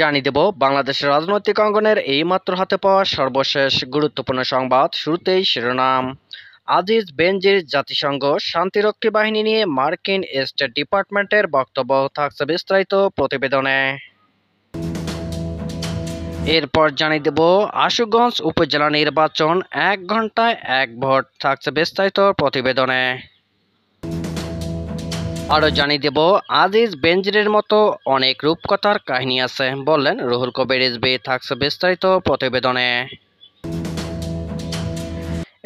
জানিয়ে দেব, বাংলাদেশের রাজনৈতিক অঙ্গনের এইমাত্র হাতে পাওয়া সর্বশেষ গুরুত্বপূর্ণ সংবাদ শুরুতেই শিরোনাম। আজিজ বেনজির জাতিসংঘ শান্তিরক্ষী বাহিনী নিয়ে মার্কিন স্টেট ডিপার্টমেন্টের বক্তব্য থাকছে বিস্তারিত প্রতিবেদনে। এরপর জানিয়ে দেব, আশুগঞ্জ উপজেলা নির্বাচন এক ঘন্টায় এক ভোট থাকছে বিস্তারিত প্রতিবেদনে। আরও জানিয়ে দেব, আজিজ বেনজিরের মতো অনেক রূপকথার কাহিনী আছে, বললেন রুহুল কবির রিজভি থাকছে বিস্তারিত প্রতিবেদনে।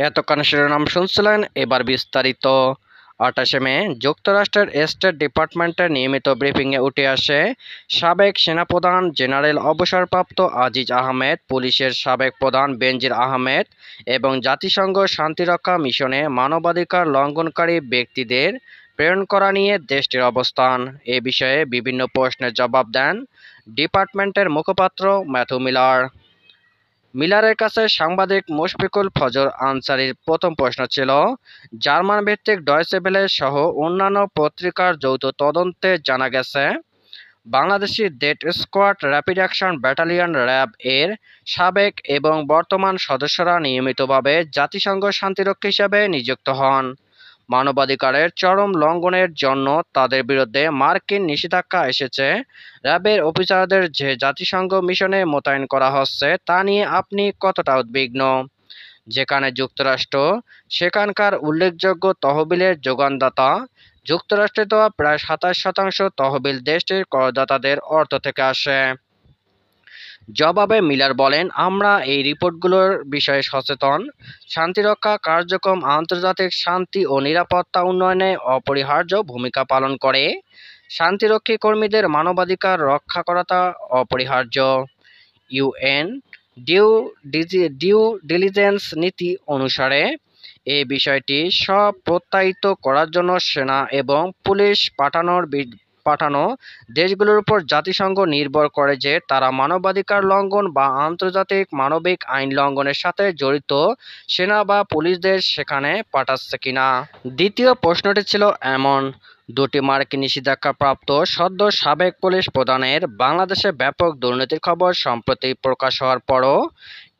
এতক্ষণ শিরোনাম শুনছিলেন, এবার বিস্তারিত। আঠাশে মে, যুক্তরাষ্ট্রের স্টেট ডিপার্টমেন্টের নিয়মিত ব্রিফিংয়ে উঠে আসে সাবেক সেনাপ্রধান জেনারেল অবসরপ্রাপ্ত আজিজ আহমেদ, পুলিশের সাবেক প্রধান বেনজির আহমেদ এবং জাতিসংঘ শান্তিরক্ষা মিশনে মানবাধিকার লঙ্ঘনকারী ব্যক্তিদের প্রেরণ করা নিয়ে দেশটির অবস্থান। এ বিষয়ে বিভিন্ন প্রশ্নের জবাব দেন ডিপার্টমেন্টের মুখপাত্র ম্যাথু মিলার। মিলারের কাছে সাংবাদিক মুশফিকুল ফজর আনসারির প্রথম প্রশ্ন ছিল, জার্মান ভিত্তিক ডয়সেবেলে সহ অন্যান্য পত্রিকার যৌথ তদন্তে জানা গেছে, Bangladeshi death squad rapid action battalion RAB এর সাবেক এবং বর্তমান সদস্যরা নিয়মিতভাবে জাতিসংঘ শান্তিরক্ষী হিসাবে নিযুক্ত হন। মানবাধিকারের চরম লঙ্ঘনের জন্য তাদের বিরুদ্ধে মার্কিন নিষেধাজ্ঞা এসেছে। র্যাবের অফিসারদের যে জাতিসংঘ মিশনে মোতায়েন করা হচ্ছে, তা নিয়ে আপনি কতটা উদ্বিগ্ন? যেখানে যুক্তরাষ্ট্র, সেখানকার উল্লেখযোগ্য তহবিলের যোগানদাতা, যুক্তরাষ্ট্রে দেওয়া প্রায় সাতাশ শতাংশ তহবিল দেশটির করদাতাদের অর্থ থেকে আসে। জবাবে মিলার বলেন, আমরা এই রিপোর্টগুলোর বিষয়ে সচেতন। শান্তিরক্ষা কার্যক্রম, আন্তর্জাতিক শান্তি ও নিরাপত্তা উন্নয়নে অপরিহার্য ভূমিকা পালন করে। শান্তিরক্ষী কর্মীদের মানবাধিকার রক্ষা করাটা অপরিহার্য। ইউএন ডিউ ডিউ ডিলিজেন্স নীতি অনুসারে এই বিষয়টি সব প্রত্যায়িত করার জন্য সেনা এবং পুলিশ পাঠানোর পাঠানো। দেশগুলোর উপর জাতিসংঘ নির্ভর করে যে তারা মানবাধিকার লঙ্ঘন বা আন্তর্জাতিক মানবিক আইন লঙ্ঘনের সাথে জড়িত, সেনা বা পুলিশদের সেখানে পাঠাচ্ছে কিনা? দ্বিতীয় প্রশ্নটি ছিল এমন। দুটি মার্কিন নিষেধাজ্ঞাপ্রাপ্ত সদ্য সাবেক পুলিশ প্রধানের বাংলাদেশে ব্যাপক দুর্নীতির খবর সম্প্রতি প্রকাশ হওয়ার পরও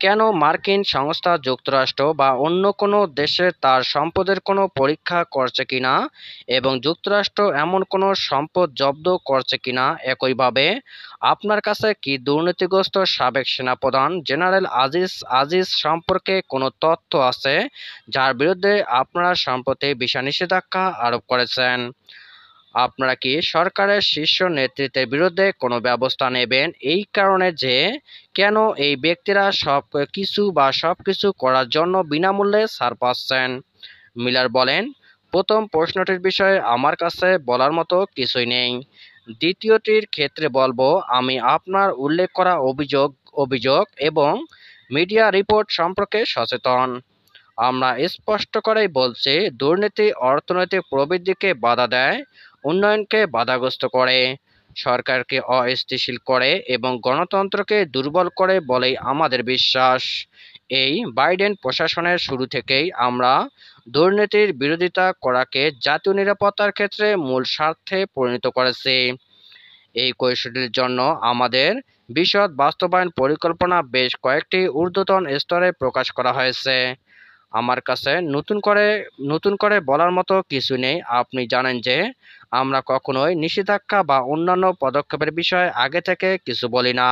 কেন মার্কিন সংস্থা যুক্তরাষ্ট্র বা অন্য কোনো দেশে তার সম্পদের কোনো পরীক্ষা করছে কিনা এবং যুক্তরাষ্ট্র এমন কোনো সম্পদ জব্দ করছে কিনা একইভাবে? আপনার কাছে কি দুর্নীতিগ্রস্ত সাবেক সেনাপ্রধান জেনারেল আজিজ আজিজ সম্পর্কে কোনো তথ্য আছে, যার বিরুদ্ধে আপনারা সম্প্রতি ভিসা নিষেধাজ্ঞা আরোপ করেছেন? আপনারা কি সরকারের শীর্ষ নেতৃত্বের বিরুদ্ধে কোনো ব্যবস্থা নেবেন? এই কারণে যে কেন এই ব্যক্তিরা সব কিছু বা সব কিছু করার জন্য বিনামূল্যে ছাড় পাচ্ছেন? মিলার বলেন, প্রথম প্রশ্নটির বিষয়ে আমার কাছে বলার মতো কিছুই নেই। দ্বিতীয়টির ক্ষেত্রে বলব, আমি আপনার উল্লেখ করা অভিযোগ অভিযোগ এবং মিডিয়া রিপোর্ট সম্পর্কে সচেতন। আমরা স্পষ্ট করেই বলছি, দুর্নীতি অর্থনৈতিক প্রবৃদ্ধিকে বাধা দেয় উন্নয়নকে বাধাগ্রস্ত করে, সরকারকে অস্থিতিশীল করে এবং গণতন্ত্রকে দুর্বল করে বলেই আমাদের বিশ্বাস। এই বাইডেন প্রশাসনের শুরু থেকেই আমরা দুর্নীতির বিরোধিতা করাকে জাতীয় নিরাপত্তার ক্ষেত্রে মূল স্বার্থে পরিণত করেছি। এই কৈশোরীর জন্য আমাদের বিশদ বাস্তবায়ন পরিকল্পনা বেশ কয়েকটি ঊর্ধ্বতন স্তরে প্রকাশ করা হয়েছে। আমার কাছে নতুন করে নতুন করে বলার মতো কিছু নেই। আপনি জানেন যে আমরা কখনোই নিষেধাজ্ঞা বা অন্যান্য পদক্ষেপের বিষয়ে আগে থেকে কিছু বলি না।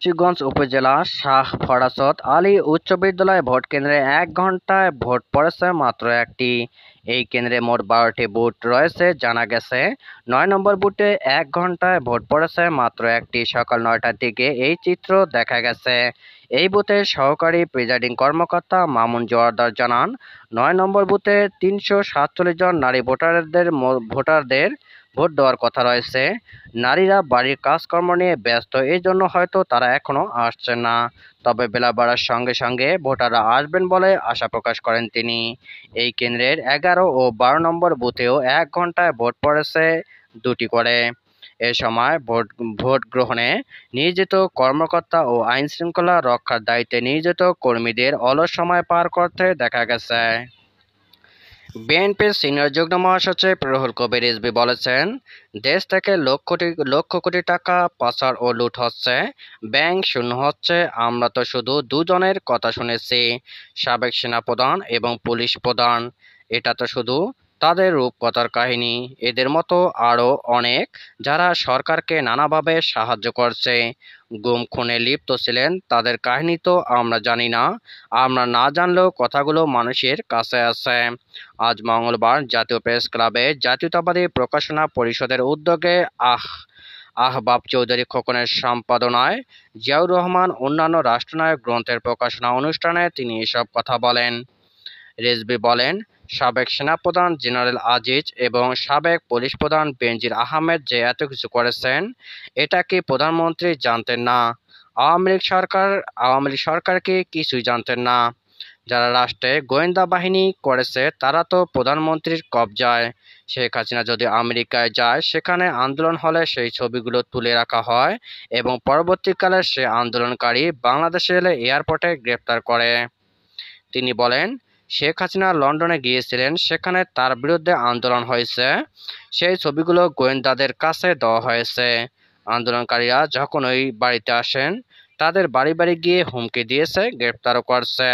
শিবগঞ্জ উপজেলা শাহ ফরাসত আলী উচ্চ বিদ্যালয় ভোট কেন্দ্রে এক ঘন্টায় ভোট পড়েছে মাত্র একটি। এই কেন্দ্রে মোট বারোটি বুথ রয়েছে, জানা গেছে নয় নম্বর বুথে এক ঘন্টায় ভোট পড়েছে মাত্র একটি। সকাল নয়টার দিকে এই চিত্র দেখা গেছে। এই বুথের সহকারী প্রিজাইডিং কর্মকর্তা মামুন জোয়ারদার জানান, নয় নম্বর বুথে তিনশো সাতচল্লিশ জন নারী ভোটারদের ভোটারদের ভোট দেওয়ার কথা রয়েছে। নারীরা বাড়ির কাজকর্ম নিয়ে ব্যস্ত, এই জন্য হয়তো তারা এখনও আসছে না। তবে বেলা বাড়ার সঙ্গে সঙ্গে ভোটাররা আসবেন বলে আশা প্রকাশ করেন তিনি। এই কেন্দ্রের এগারো ও বারো নম্বর বুথেও এক ঘন্টায় ভোট পড়েছে দুটি করে। এ সময় ভোট ভোট গ্রহণে নিয়োজিত কর্মকর্তা ও আইন শৃঙ্খলা রক্ষার দায়িত্বে নিয়োজিত কর্মীদের অলস সময় পার করতে দেখা গেছে। বিএনপির সিনিয়র যুগ্ম মহাসচিব রুহুল কবির রিজভী বলেছেন, দেশ থেকে লক্ষ কোটি লক্ষ কোটি টাকা পাচার ও লুট হচ্ছে। ব্যাংক শূন্য হচ্ছে, আমরা তো শুধু দুজনের কথা শুনেছি। সাবেক সেনাপ্রধান এবং পুলিশ প্রধান, এটা তো শুধু তাদের রূপকথার কাহিনী এদের মতো আরও অনেক যারা সরকারকে নানাভাবে সাহায্য করছে। গুম, খুনে লিপ্ত ছিলেন, তাদের কাহিনী তো আমরা জানি না। আমরা না জানলেও কথাগুলো মানুষের কাছে আছে। আজ মঙ্গলবার জাতীয় প্রেস ক্লাবে জাতীয়তাবাদী প্রকাশনা পরিষদের উদ্যোগে আহ, আহবাব চৌধুরী খোকনের সম্পাদনায় জিয়াউর রহমান অন্যান্য রাষ্ট্রনায়ক গ্রন্থের প্রকাশনা অনুষ্ঠানে তিনি এসব কথা বলেন। রেজবি বলেন, সাবেক সেনাপ্রধান জেনারেল আজিজ এবং সাবেক পুলিশ প্রধান বেনজির আহমেদ যে এত কিছু করেছেন, এটা কি প্রধানমন্ত্রী জানতেন না? আওয়ামী লীগ সরকার, আওয়ামী লীগ সরকারকে কিছুই জানতেন না? যারা রাষ্ট্রে গোয়েন্দা বাহিনী করেছে, তারা তো প্রধানমন্ত্রীর কবজায়। শেখ হাসিনা যদি আমেরিকায় যায়, সেখানে আন্দোলন হলে সেই ছবিগুলো তুলে রাখা হয় এবং পরবর্তীকালে সে আন্দোলনকারী বাংলাদেশে এলে এয়ারপোর্টে গ্রেপ্তার করে। তিনি বলেন শেখ হাসিনা লন্ডনে গিয়েছিলেন, সেখানে তার বিরুদ্ধে আন্দোলন হয়েছে। সেই ছবিগুলো গোয়েন্দাদের কাছে দেওয়া হয়েছে। আন্দোলনকারীরা যখন ওই বাড়িতে আসেন, তাদের বাড়ি বাড়ি গিয়ে হুমকি দিয়েছে, গ্রেপ্তারও করছে।